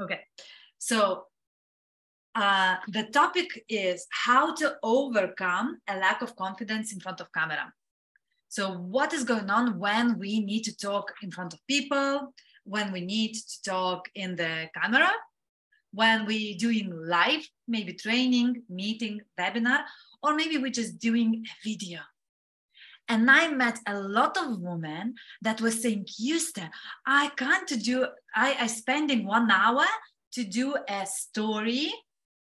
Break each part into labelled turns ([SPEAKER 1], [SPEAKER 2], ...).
[SPEAKER 1] Okay, so uh, the topic is how to overcome a lack of confidence in front of camera. So, what is going on when we need to talk in front of people, when we need to talk in the camera, when we're doing live, maybe training, meeting, webinar, or maybe we're just doing a video. And I met a lot of women that were saying, Houston, I can't do, I, I spending one hour to do a story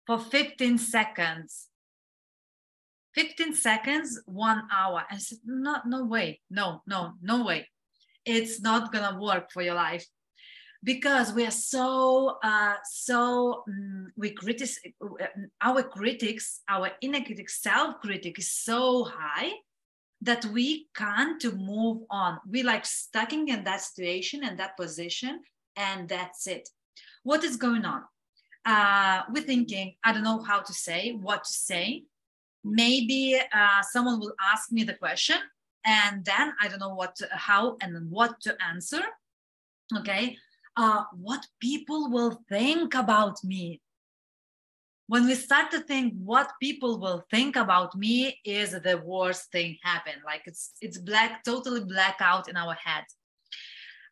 [SPEAKER 1] for 15 seconds. 15 seconds, one hour. I said, no, no way. No, no, no way. It's not gonna work for your life because we are so uh, so um, we critic our critics our inner critic self critic is so high that we can't to move on. We like stuck in that situation and that position and that's it. What is going on? Uh, we're thinking i don't know how to say what to say. Maybe uh, someone will ask me the question and then i don't know what to, how and what to answer. Okay? Uh, what people will think about me when we start to think what people will think about me is the worst thing happen. Like it's it's black totally black out in our head.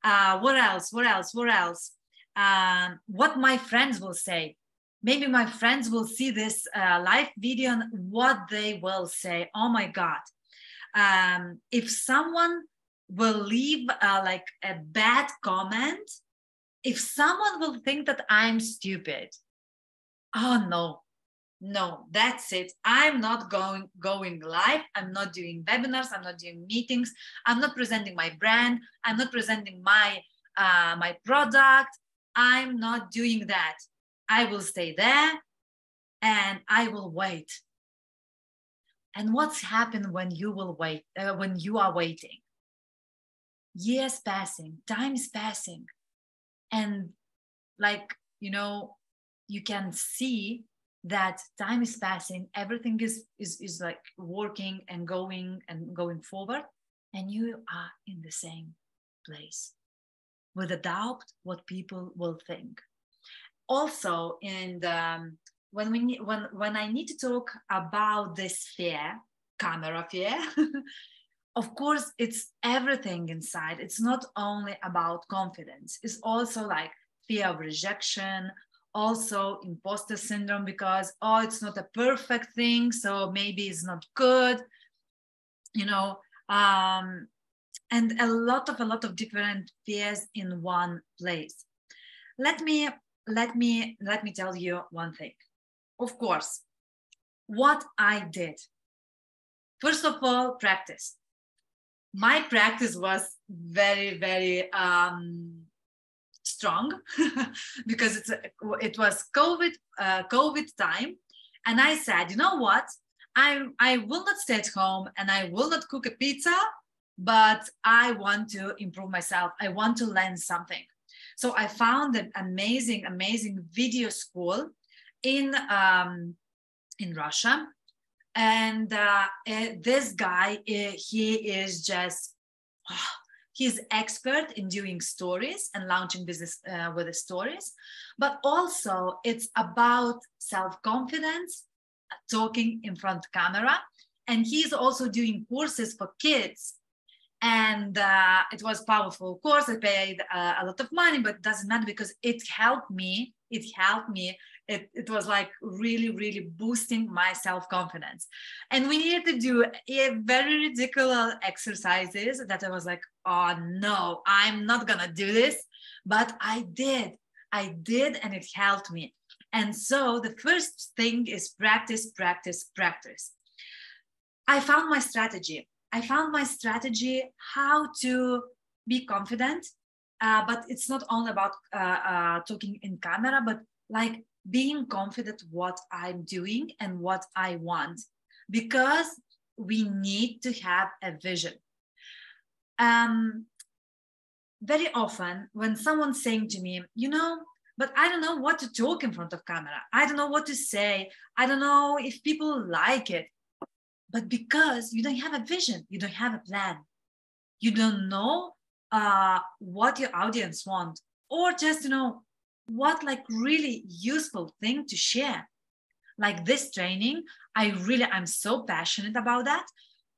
[SPEAKER 1] Uh, what else? What else? What else? Um, what my friends will say. Maybe my friends will see this uh, live video and what they will say. Oh my god. Um, if someone will leave uh, like a bad comment if someone will think that i'm stupid oh no. No that's it. I'm not going going live. I'm not doing webinars. I'm not doing meetings. I'm not presenting my brand. I'm not presenting my uh, my product. I'm not doing that. I will stay there and i will wait. And what's happened when you will wait uh, when you are waiting? Years passing time is passing. And like you know you can see that time is passing everything is is, is like working and going and going forward and you are in the same place. With a doubt what people will think. Also in the, um, when we when when i need to talk about this fear camera fear of course it's everything inside. It's not only about confidence. It's also like fear of rejection also imposter syndrome because oh it's not a perfect thing so maybe it's not good you know um, and a lot of a lot of different fears in one place. Let me let me let me tell you one thing. Of course what i did. First of all practice. My practice was very very um, strong because it's it was COVID uh, COVID time, and I said, you know what, I I will not stay at home and I will not cook a pizza, but I want to improve myself. I want to learn something. So I found an amazing amazing video school in um, in Russia. And uh, uh this guy, uh, he is just, oh, he's expert in doing stories and launching business uh, with the stories but also it's about self-confidence talking in front camera and he's also doing courses for kids. And uh, it was powerful course. I paid uh, a lot of money but it doesn't matter because it helped me it helped me it, it was like really really boosting my self-confidence. And we needed to do a very ridiculous exercises that i was like oh no i'm not gonna do this. But i did. I did and it helped me. And so the first thing is practice practice practice. I found my strategy. I found my strategy how to be confident uh, but it's not only about uh, uh, talking in camera but like being confident what I'm doing and what I want because we need to have a vision. Um, very often when someone's saying to me, you know, but I don't know what to talk in front of camera. I don't know what to say. I don't know if people like it. But because you don't have a vision, you don't have a plan, you don't know uh, what your audience want, or just you know what like really useful thing to share. Like this training i really i'm so passionate about that.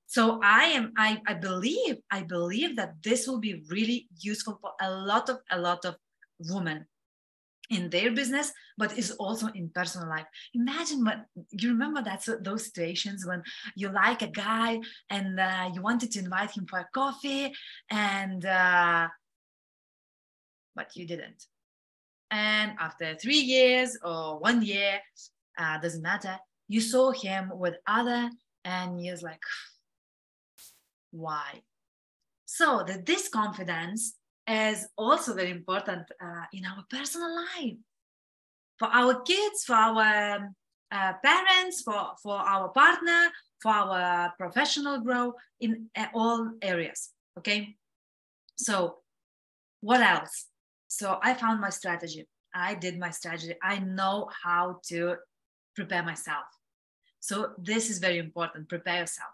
[SPEAKER 1] So i am i i believe i believe that this will be really useful for a lot of a lot of women in their business but is also in personal life. Imagine what you remember that those situations when you like a guy and uh, you wanted to invite him for a coffee and uh, but you didn't and after three years or one year uh, doesn't matter. You saw him with other and he was like why? So that this confidence is also very important uh, in our personal life. For our kids for our uh, parents for for our partner for our professional growth in uh, all areas okay? So what else so i found my strategy. I did my strategy. I know how to prepare myself. So this is very important. Prepare yourself.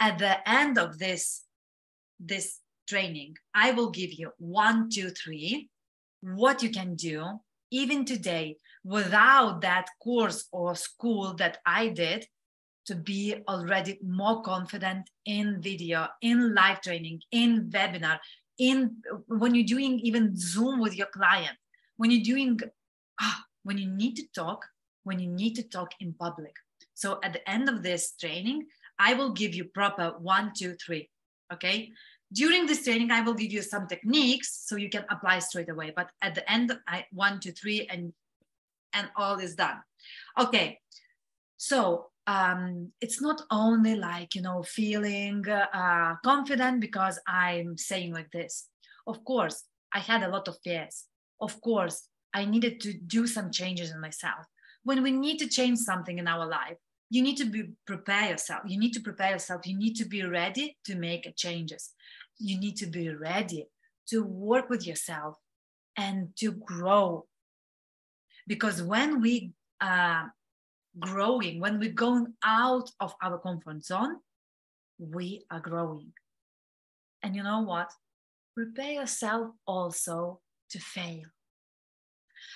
[SPEAKER 1] At the end of this this training, I will give you one, two, three, what you can do even today without that course or school that I did to be already more confident in video, in live training, in webinar, in when you're doing even Zoom with your client, when you're doing, ah, when you need to talk, when you need to talk in public. So at the end of this training, I will give you proper one, two, three. Okay. During this training, I will give you some techniques so you can apply straight away. But at the end, I one, two, three, and and all is done. Okay. So um, it's not only like you know feeling uh, confident because I'm saying like this. Of course, I had a lot of fears. Of course, I needed to do some changes in myself. When we need to change something in our life, you need to be prepare yourself you need to prepare yourself you need to be ready to make changes you need to be ready to work with yourself and to grow because when we uh, growing. When we're going out of our comfort zone we are growing. And you know what? Prepare yourself also to fail.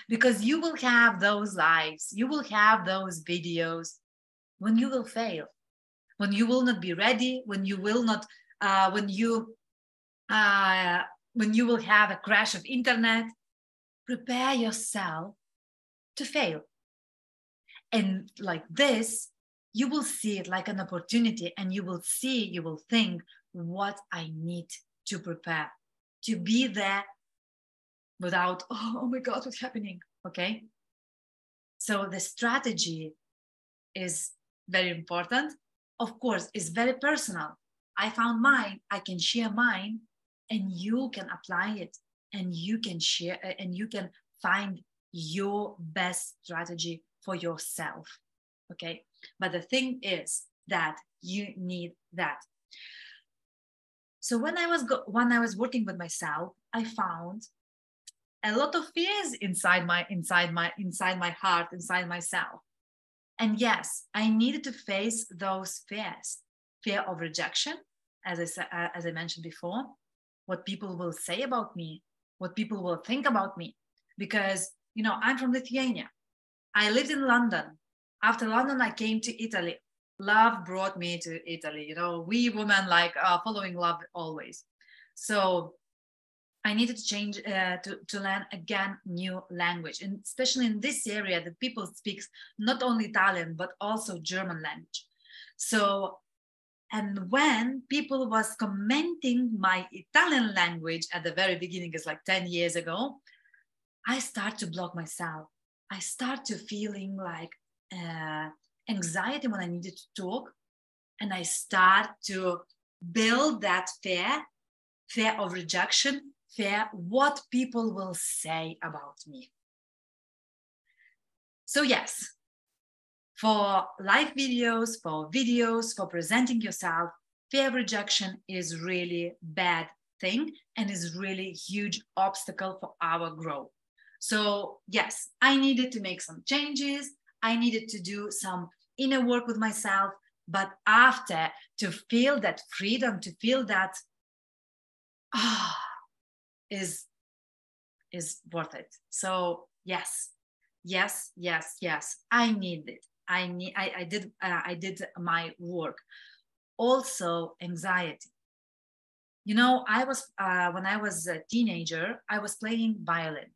[SPEAKER 1] Because you will have those lives you will have those videos when you will fail, when you will not be ready, when you will not, uh, when you, uh, when you will have a crash of internet, prepare yourself to fail. And like this, you will see it like an opportunity and you will see, you will think what I need to prepare to be there without, oh, oh my God, what's happening? Okay. So the strategy is very important. Of course, it's very personal. I found mine, I can share mine, and you can apply it and you can share and you can find your best strategy for yourself. Okay. But the thing is that you need that. So when I was go- when I was working with myself, I found a lot of fears inside my inside my inside my heart, inside myself. And yes, I needed to face those fears fear of rejection, as I, uh, as I mentioned before, what people will say about me, what people will think about me. Because, you know, I'm from Lithuania. I lived in London. After London, I came to Italy. Love brought me to Italy. You know, we women like uh, following love always. So I needed to change uh, to, to learn again new language, and especially in this area, the people speaks not only Italian but also German language. So, and when people was commenting my Italian language at the very beginning, is like ten years ago, I start to block myself. I start to feeling like uh, anxiety when I needed to talk, and I start to build that fear, fear of rejection fear what people will say about me. So, yes, for live videos, for videos, for presenting yourself, fear of rejection is really bad thing and is really huge obstacle for our growth. So, yes, I needed to make some changes. I needed to do some inner work with myself. But after to feel that freedom, to feel that, ah, is is worth it. So yes, yes, yes, yes. I need it. I need. I, I did. Uh, I did my work. Also, anxiety. You know, I was uh, when I was a teenager. I was playing violin.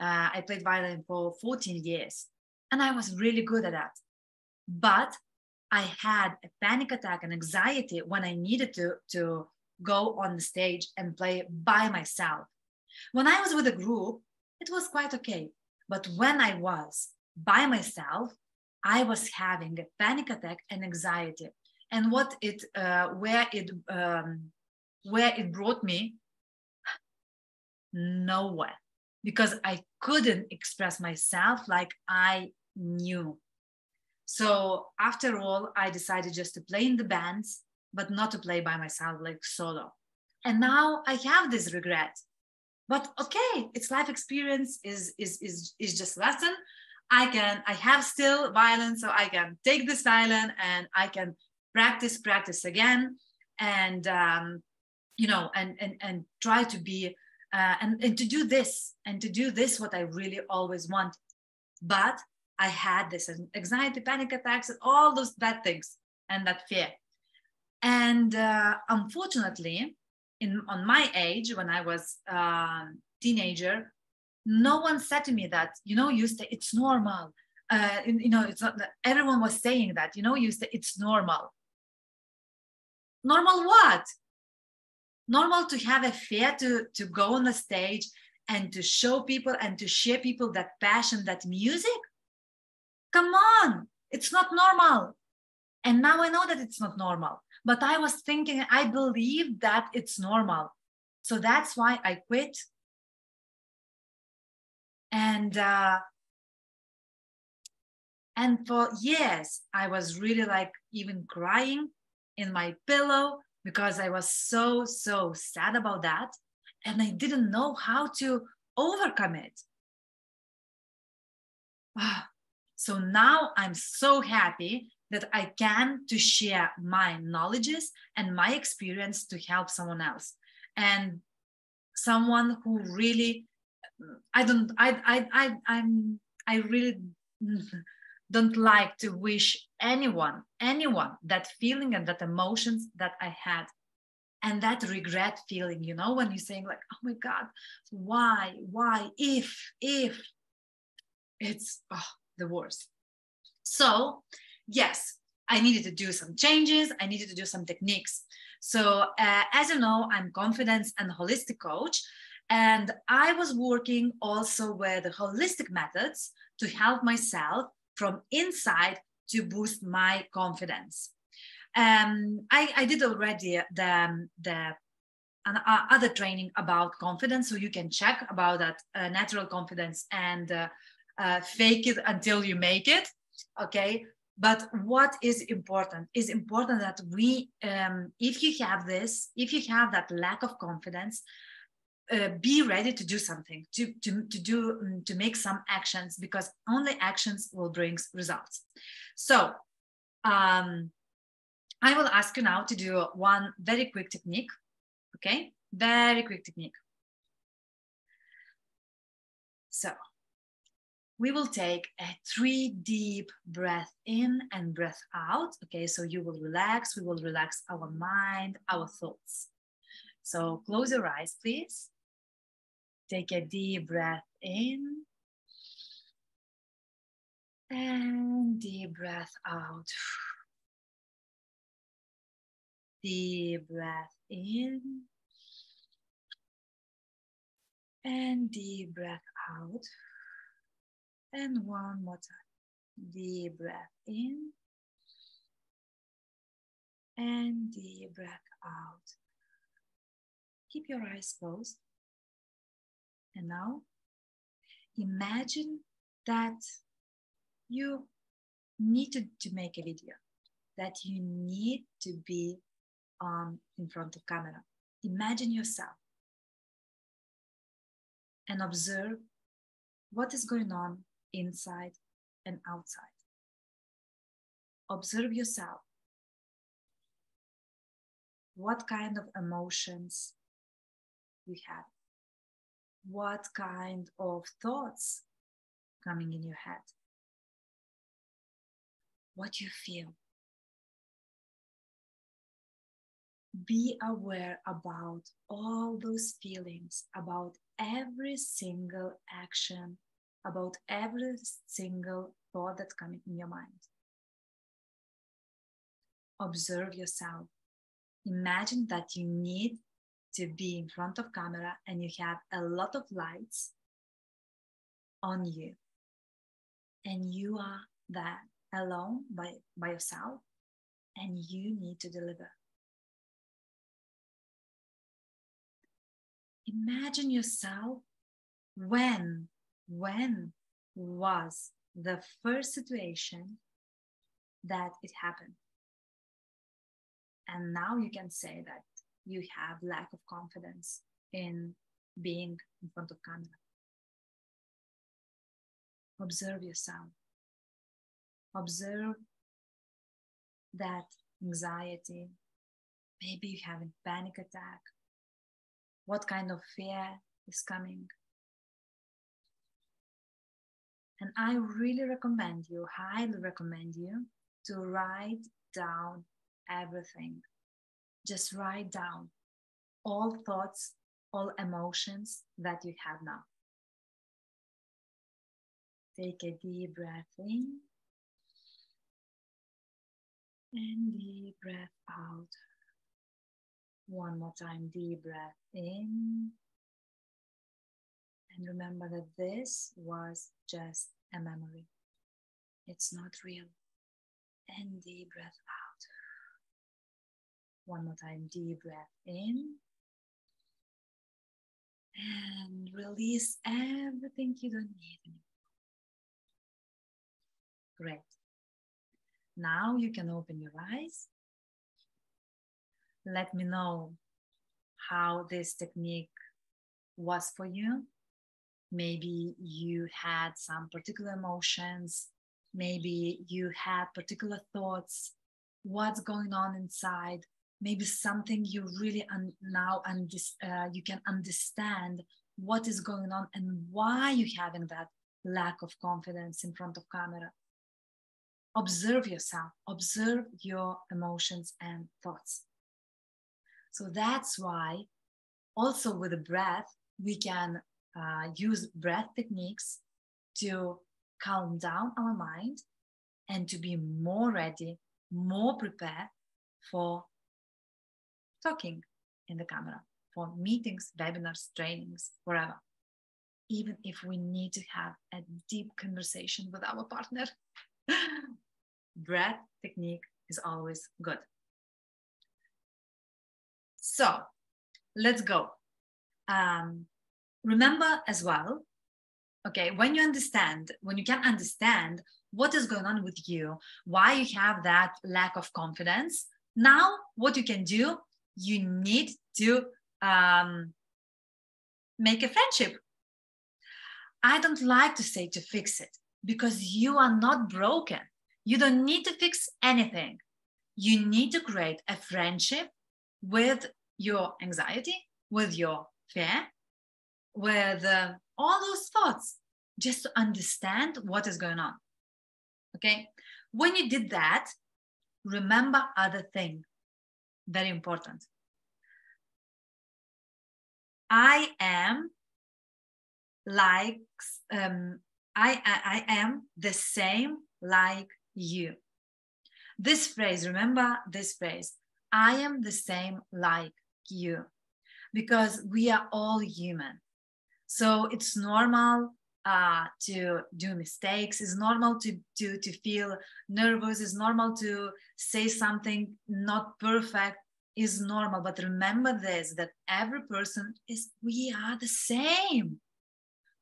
[SPEAKER 1] Uh, I played violin for 14 years, and I was really good at that. But I had a panic attack and anxiety when I needed to to go on the stage and play by myself. When I was with a group, it was quite okay. But when I was by myself, I was having a panic attack and anxiety. And what it, uh, where it, um, where it brought me, nowhere, because I couldn't express myself like I knew. So after all, I decided just to play in the bands but not to play by myself like solo. And now I have this regret. But okay, it's life experience is is is is just lesson. I can I have still violence, so I can take this violin and I can practice practice again and um, you know and and and try to be uh, and and to do this and to do this what I really always want. But I had this anxiety, panic attacks, all those bad things and that fear. And uh, unfortunately, in on my age, when I was a um, teenager, no one said to me that, you know, you say it's normal. Uh, you know, it's not everyone was saying that, you know, you say it's normal. Normal what? Normal to have a fear to, to go on the stage and to show people and to share people that passion, that music? Come on, it's not normal. And now I know that it's not normal but I was thinking, I believe that it's normal. So that's why I quit. And uh, and for years, I was really like even crying in my pillow because I was so, so sad about that. And I didn't know how to overcome it. Ah, so now I'm so happy that I can to share my knowledges and my experience to help someone else. And someone who really I don't I I I I'm I really don't like to wish anyone anyone that feeling and that emotions that I had and that regret feeling you know when you're saying like oh my god why why if if it's oh, the worst so yes, I needed to do some changes. I needed to do some techniques. So, uh, as you know, I'm confidence and holistic coach. And I was working also with the holistic methods to help myself from inside to boost my confidence. Um, I, I did already the, the uh, other training about confidence, so you can check about that uh, natural confidence and uh, uh fake it until you make it. Okay, but what is important is important that we um, if you have this if you have that lack of confidence uh, be ready to do something to, to, to do um, to make some actions because only actions will bring results so um, i will ask you now to do one very quick technique okay very quick technique so we will take a three deep breath in and breath out. Okay, so you will relax. We will relax our mind, our thoughts. So close your eyes, please. Take a deep breath in and deep breath out. Deep breath in and deep breath out. And one more time. Deep breath in and deep breath out. Keep your eyes closed. And now imagine that you need to, make a video, that you need to be on in front of camera. Imagine yourself and observe what is going on inside and outside. Observe yourself. What kind of emotions you have? What kind of thoughts coming in your head? What you feel? Be aware about all those feelings about every single action about every single thought that's coming in your mind. Observe yourself. Imagine that you need to be in front of camera and you have a lot of lights on you. And you are there alone by, by yourself and you need to deliver. Imagine yourself when when was the first situation that it happened. And now you can say that you have lack of confidence in being in front of camera. Observe yourself. Observe that anxiety. Maybe you have a panic attack. What kind of fear is coming? And i really recommend you highly recommend you to write down everything. Just write down all thoughts, all emotions that you have now. Take a deep breath in and deep breath out. One more time, deep breath in. And remember that this was just a memory. It's not real. And deep breath out. One more time, deep breath in. And release everything you don't need anymore. Great. Now you can open your eyes. Let me know how this technique was for you. Maybe you had some particular emotions. Maybe you had particular thoughts. What's going on inside? Maybe something you really un- now undis- uh, you can understand what is going on and why you're having that lack of confidence in front of camera. Observe yourself observe your emotions and thoughts. So that's why also with the breath we can uh, use breath techniques to calm down our mind and to be more ready more prepared for talking in the camera for meetings, webinars, trainings, wherever. Even if we need to have a deep conversation with our partner, breath technique is always good. So let's go. Um, remember as well, okay, when you understand, when you can understand what is going on with you, why you have that lack of confidence, now what you can do you need to um, make a friendship. I don't like to say to fix it because you are not broken. You don't need to fix anything. You need to create a friendship with your anxiety, with your fear, with uh, all those thoughts, just to understand what is going on. Okay. When you did that, remember other thing very important. I am like um, I, I, I am the same like you. This phrase, remember this phrase, I am the same like you, because we are all human. So it's normal uh, to do mistakes. It's normal to, to, to feel nervous. It's normal to say something not perfect is normal. But remember this that every person is, we are the same.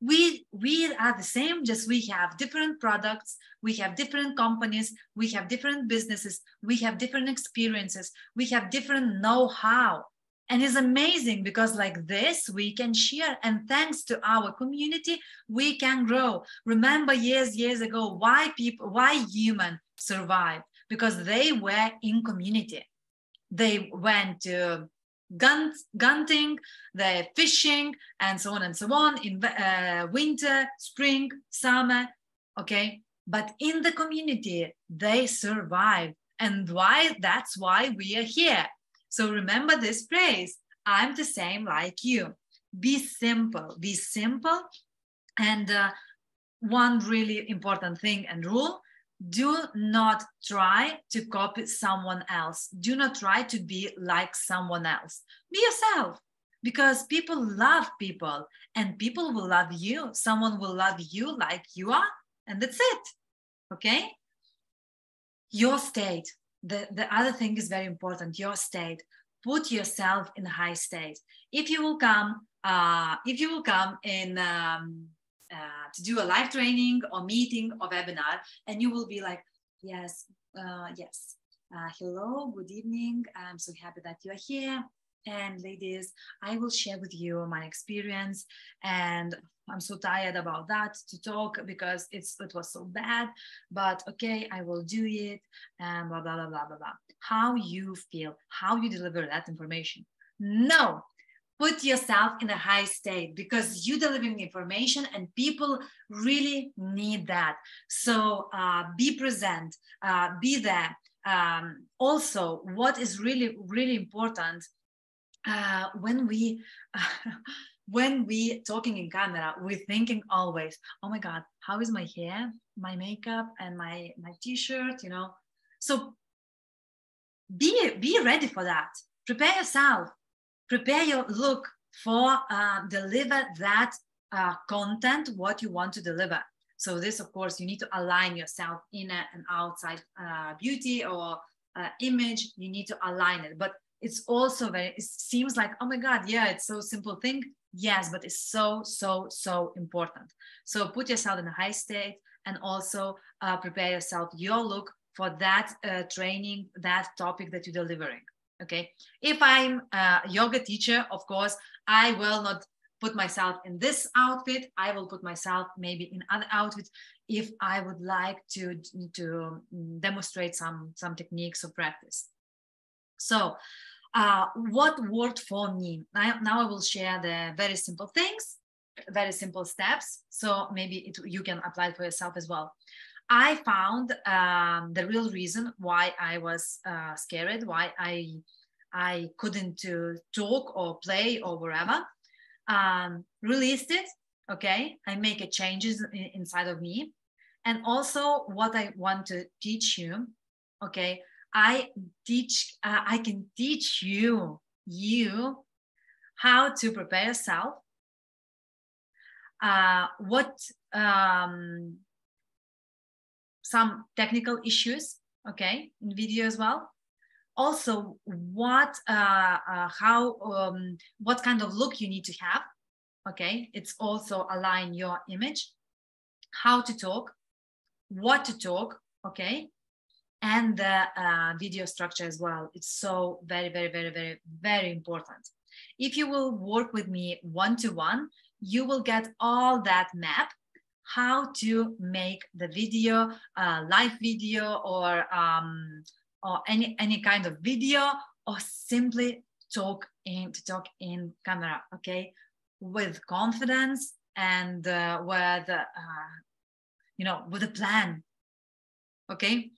[SPEAKER 1] We, we are the same, just we have different products, we have different companies, we have different businesses, we have different experiences, we have different know how and it's amazing because like this we can share and thanks to our community we can grow remember years years ago why people why human survived because they were in community they went to gunt, gunting, they're fishing, and so on and so on in uh, winter, spring, summer. Okay. But in the community, they survive. And why? That's why we are here. So remember this phrase I'm the same like you. Be simple, be simple. And uh, one really important thing and rule do not try to copy someone else. Do not try to be like someone else. Be yourself because people love people and people will love you. Someone will love you like you are, and that's it. Okay? Your state. The, the other thing is very important your state. Put yourself in a high state. If you will come, uh, if you will come in um, uh, to do a live training or meeting or webinar and you will be like yes uh, yes uh, hello good evening i'm so happy that you are here and ladies i will share with you my experience and i'm so tired about that to talk because it's it was so bad but okay i will do it and blah blah blah blah blah blah. How you feel how you deliver that information. No put yourself in a high state because you're delivering information and people really need that. So uh, be present uh, be there. Um, also what is really really important uh, when we when we talking in camera we're thinking always oh my god how is my hair my makeup and my my t-shirt? You know? So be be ready for that. Prepare yourself. Prepare your look for uh, deliver that uh, content what you want to deliver. So this of course you need to align yourself in and outside uh, beauty or uh, image. You need to align it. But it's also very it seems like oh my god yeah it's so simple thing. Yes but it's so so so important. So put yourself in a high state and also uh, prepare yourself your look for that uh, training that topic that you're delivering okay? If i'm a yoga teacher of course i will not put myself in this outfit. I will put myself maybe in other outfits if i would like to to demonstrate some some techniques or practice so uh, what worked for me now, now i will share the very simple things very simple steps so maybe it, you can apply it for yourself as well I found um, the real reason why I was uh, scared, why I I couldn't uh, talk or play or whatever. Um, released it. Okay, I make a changes in, inside of me, and also what I want to teach you. Okay, I teach. Uh, I can teach you you how to prepare yourself. Uh, what um, some technical issues, okay, in video as well. Also, what, uh, uh, how, um, what kind of look you need to have, okay. It's also align your image, how to talk, what to talk, okay, and the uh, video structure as well. It's so very, very, very, very, very important. If you will work with me one to one, you will get all that map how to make the video, uh, live video or, um, or any, any kind of video or simply talk in to talk in camera, okay? With confidence and uh, with, uh, you know, with a plan, okay?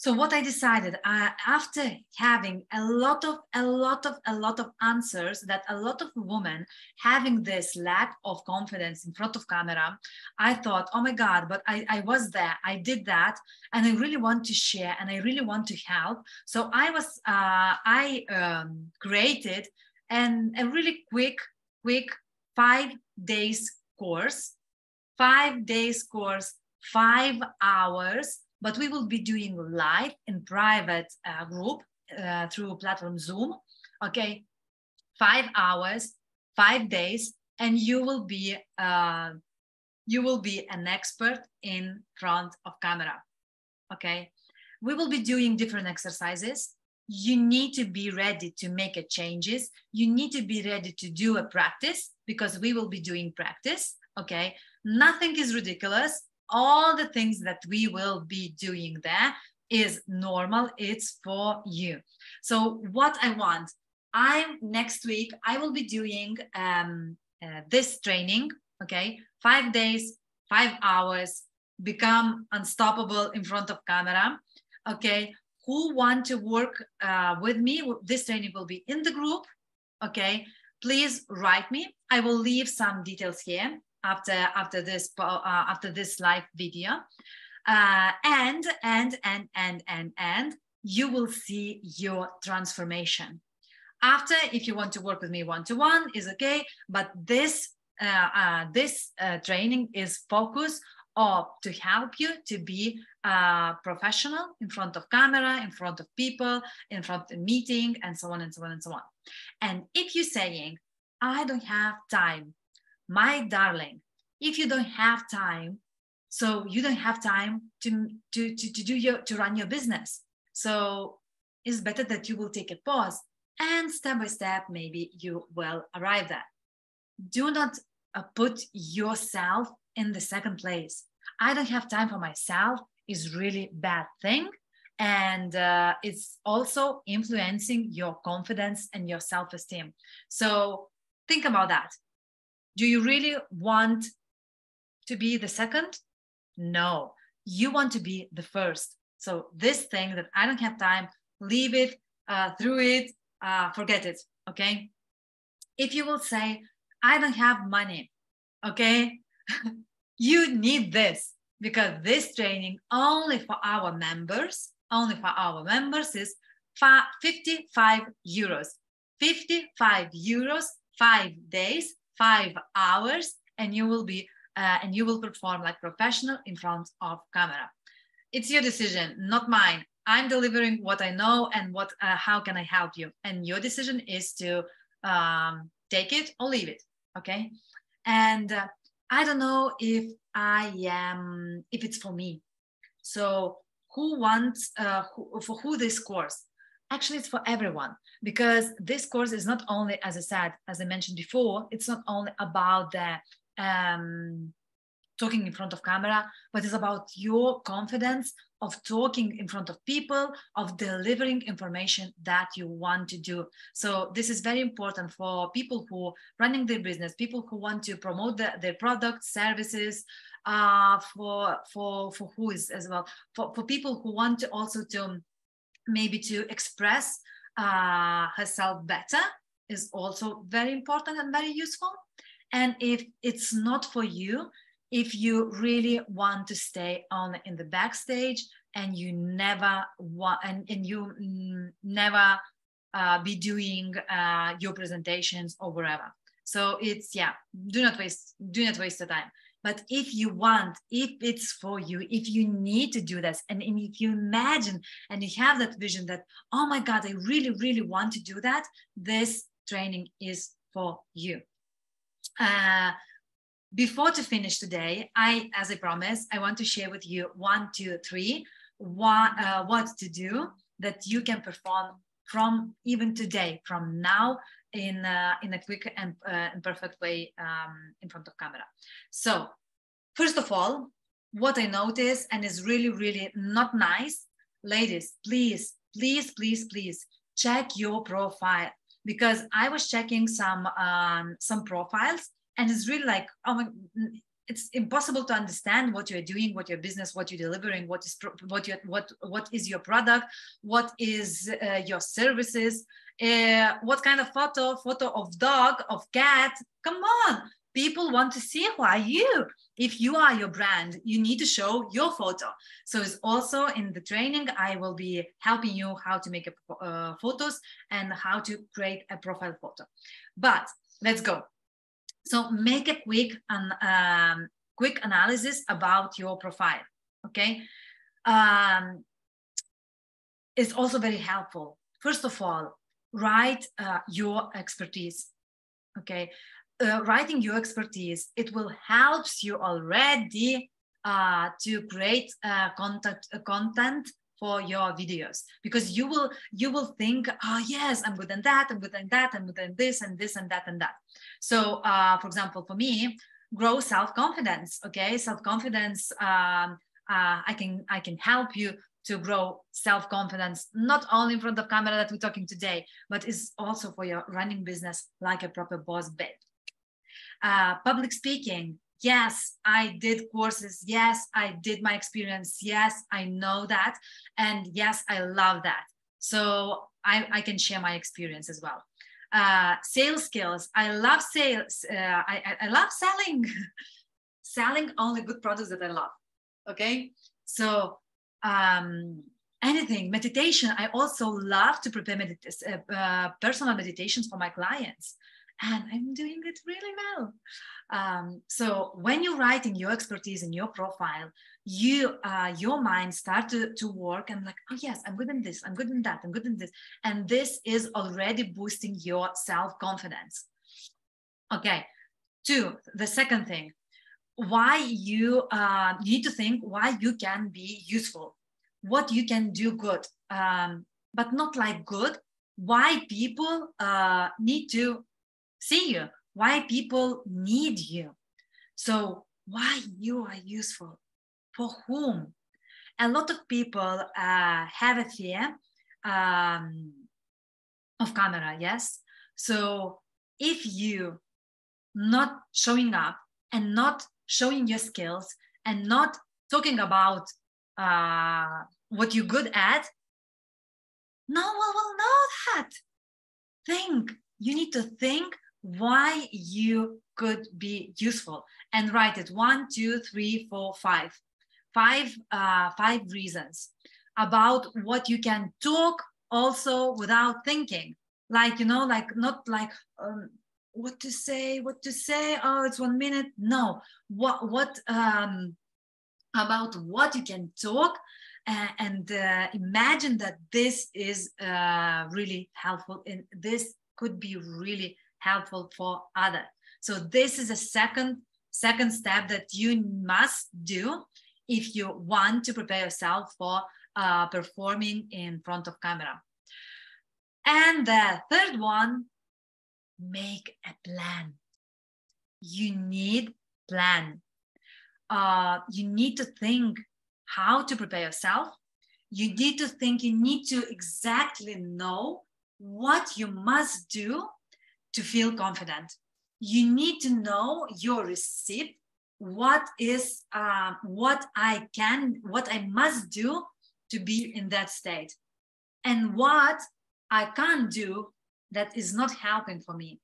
[SPEAKER 1] So what i decided uh, after having a lot of a lot of a lot of answers that a lot of women having this lack of confidence in front of camera i thought oh my god but i, I was there i did that and i really want to share and i really want to help. So i was uh, i um, created an, a really quick quick five days course five days course five hours but we will be doing live in private uh, group uh, through platform Zoom. Okay, five hours, five days, and you will be uh, you will be an expert in front of camera. Okay, we will be doing different exercises. You need to be ready to make a changes. You need to be ready to do a practice because we will be doing practice. Okay, nothing is ridiculous all the things that we will be doing there is normal it's for you so what i want I'm next week, I will be doing um, uh, this training, okay? Five days, five hours, become unstoppable in front of camera, okay? Who want to work uh, with me? This training will be in the group, okay? Please write me. I will leave some details here after after this uh, after this live video, uh, and and and and and and you will see your transformation. After, if you want to work with me one-to-one is okay, but this, uh, uh, this uh, training is focused or to help you to be a professional in front of camera, in front of people, in front of meeting, and so on and so on and so on. And if you're saying, I don't have time, my darling, if you don't have time, so you don't have time to, to, to, to do your to run your business. So it's better that you will take a pause and step by step, maybe you will arrive there. Do not uh, put yourself in the second place. I don't have time for myself is really bad thing. And uh, it's also influencing your confidence and your self-esteem. So think about that. Do you really want to be the second? No, you want to be the first. So this thing that I don't have time, leave it, uh, through it, uh, forget it. Okay. If you will say, I don't have money, okay, you need this because this training only for our members, only for our members is 55 euros. 55 euros, five days, five hours, and you will be uh, and you will perform like professional in front of camera. It's your decision, not mine. I'm delivering what I know and what uh, how can I help you? And your decision is to um, take it or leave it. Okay. And uh, I don't know if I am if it's for me. So who wants uh, who, for who this course? Actually, it's for everyone because this course is not only, as I said, as I mentioned before, it's not only about the um, talking in front of camera, but it's about your confidence of talking in front of people, of delivering information that you want to do. So this is very important for people who running their business, people who want to promote the, their products, services, uh, for for for who is as well for, for people who want to also to maybe to express uh, herself better is also very important and very useful. And if it's not for you, if you really want to stay on in the backstage and you never want and, and you never uh, be doing uh, your presentations or wherever so it's yeah do not waste do not waste the time but if you want if it's for you if you need to do this and, and if you imagine and you have that vision that oh my god i really really want to do that this training is for you. Uh, before to finish today, I, as I promised, I want to share with you one, two, three, uh, what to do that you can perform from even today, from now in, uh, in a quick and, uh, and perfect way um, in front of camera. So first of all, what I notice and is really, really not nice, ladies, please, please, please, please check your profile because I was checking some um, some profiles and it's really like oh my it's impossible to understand what you're doing what your business what you're delivering what is what you what what is your product what is uh, your services. Uh, what kind of photo photo of dog of cat? Come on. People want to see who are you. If you are your brand you need to show your photo. So it's also in the training i will be helping you how to make a, uh, photos and how to create a profile photo. But let's go so make a quick and um, quick analysis about your profile. Okay, um, it's also very helpful. First of all, write uh, your expertise. Okay, uh, writing your expertise it will helps you already uh, to create uh, content uh, content for your videos. Because you will you will think oh yes i'm good in that i'm good in that i'm good in this and this and that and that. So uh, for example for me grow self-confidence okay? Self-confidence um, uh, i can i can help you to grow self-confidence, not only in front of camera that we're talking today, but is also for your running business like a proper boss babe. Uh, public speaking, yes, I did courses. Yes, I did my experience. Yes, I know that. And yes, I love that. So I, I can share my experience as well. Uh, sales skills. I love sales. Uh, I, I love selling, selling only good products that I love. Okay. So um, anything meditation i also love to prepare medit- uh, uh, personal meditations for my clients and i'm doing it really well. Um, so when you're writing your expertise in your profile you uh, your mind start to, to work and like oh yes i'm good in this i'm good in that i'm good in this. And this is already boosting your self-confidence. Okay two the second thing why you uh, need to think why you can be useful what you can do good um, but not like good why people uh, need to see you. Why people need you. So why you are useful? For whom? A lot of people uh, have a fear um, of camera yes? So if you not showing up and not showing your skills and not talking about uh, what you're good at, no one will know that. Think. You need to think why you could be useful and write it one, two, three, four, five. Five, uh, five reasons about what you can talk also without thinking. Like, you know, like not like um, what to say, what to say. Oh, it's one minute. No, what, what, um, about what you can talk uh, and uh, imagine that this is uh, really helpful and this could be really helpful for others so this is a second second step that you must do if you want to prepare yourself for uh, performing in front of camera. And the third one make a plan. You need plan. Uh, you need to think how to prepare yourself. You need to think, you need to exactly know what you must do to feel confident. You need to know your receipt, what is uh, what I can, what I must do to be in that state, and what I can't do that is not helping for me.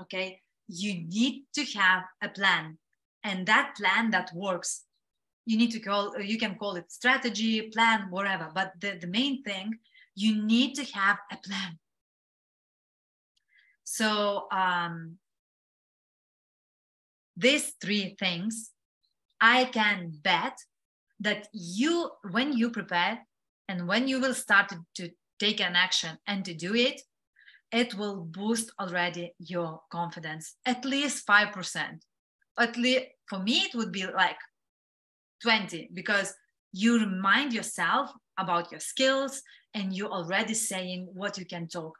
[SPEAKER 1] Okay, you need to have a plan and that plan that works you need to call you can call it strategy plan whatever but the, the main thing you need to have a plan so um, these three things i can bet that you when you prepare and when you will start to, take an action and to do it it will boost already your confidence at least 5% at least for me it would be like 20 because you remind yourself about your skills and you're already saying what you can talk.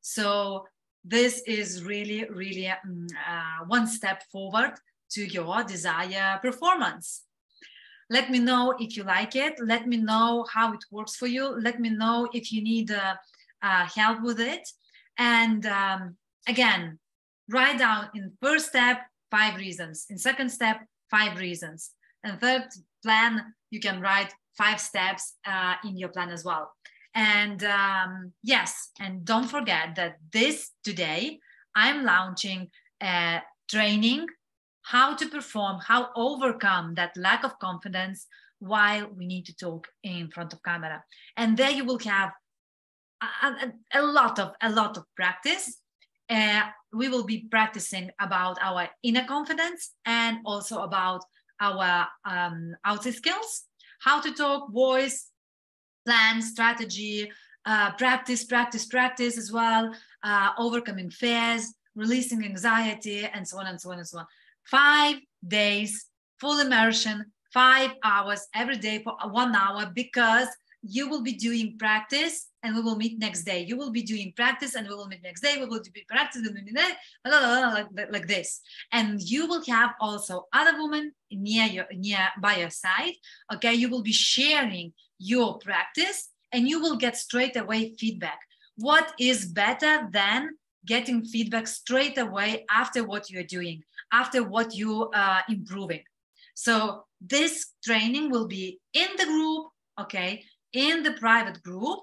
[SPEAKER 1] So this is really really um, uh, one step forward to your desire performance let me know if you like it let me know how it works for you let me know if you need uh, uh, help with it and um, again write down in first step five reasons. In second step, five reasons. And third plan, you can write five steps uh, in your plan as well. And um, yes, and don't forget that this today, I'm launching a training how to perform, how overcome that lack of confidence while we need to talk in front of camera. And there you will have a, a, a lot of a lot of practice uh, we will be practicing about our inner confidence and also about our um, skills, how to talk, voice, plan, strategy, uh, practice, practice, practice as well, uh, overcoming fears, releasing anxiety, and so on and so on and so on. Five days, full immersion, five hours every day for one hour because you will be doing practice and we will meet next day. You will be doing practice and we will meet next day. We will do practice like, like this. And you will have also other women near your near by your side. Okay, you will be sharing your practice and you will get straight away feedback. What is better than getting feedback straight away after what you're doing, after what you are improving? So this training will be in the group, okay, in the private group,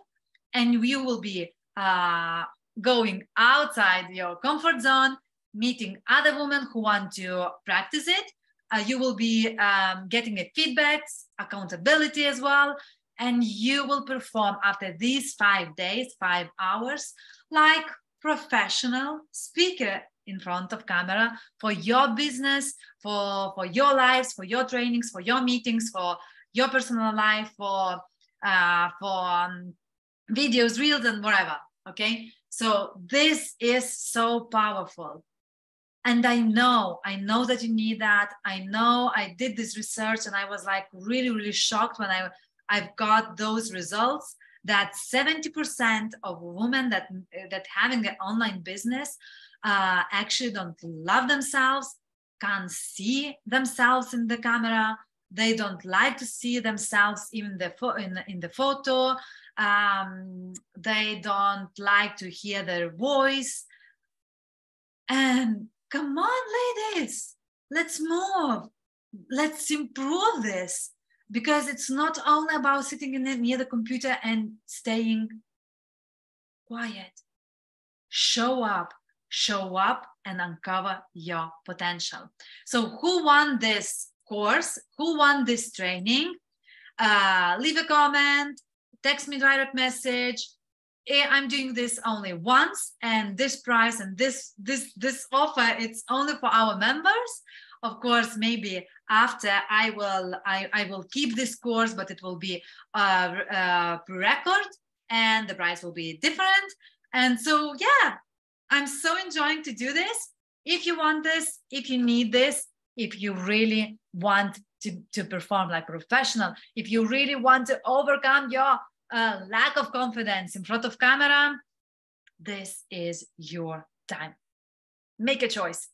[SPEAKER 1] and you will be uh, going outside your comfort zone, meeting other women who want to practice it. Uh, you will be um, getting a feedbacks, accountability as well, and you will perform after these five days, five hours, like professional speaker in front of camera for your business, for, for your lives, for your trainings, for your meetings, for your personal life, for, uh, for um, videos, reels, and whatever. Okay. So this is so powerful. And I know, I know that you need that. I know I did this research and I was like really, really shocked when I I've got those results that 70% of women that that having an online business uh, actually don't love themselves, can't see themselves in the camera. They don't like to see themselves even the fo- in, in the photo. Um, they don't like to hear their voice. And come on, ladies, let's move. Let's improve this because it's not only about sitting in the, near the computer and staying quiet. Show up, show up and uncover your potential. So, who won this course? Who won this training? Uh, leave a comment, text me direct message. Eh, I'm doing this only once, and this price and this this this offer it's only for our members. Of course, maybe after I will I, I will keep this course, but it will be a, a record, and the price will be different. And so, yeah, I'm so enjoying to do this. If you want this, if you need this, if you really want to, to perform like professional, if you really want to overcome your uh, lack of confidence in front of camera, this is your time. Make a choice.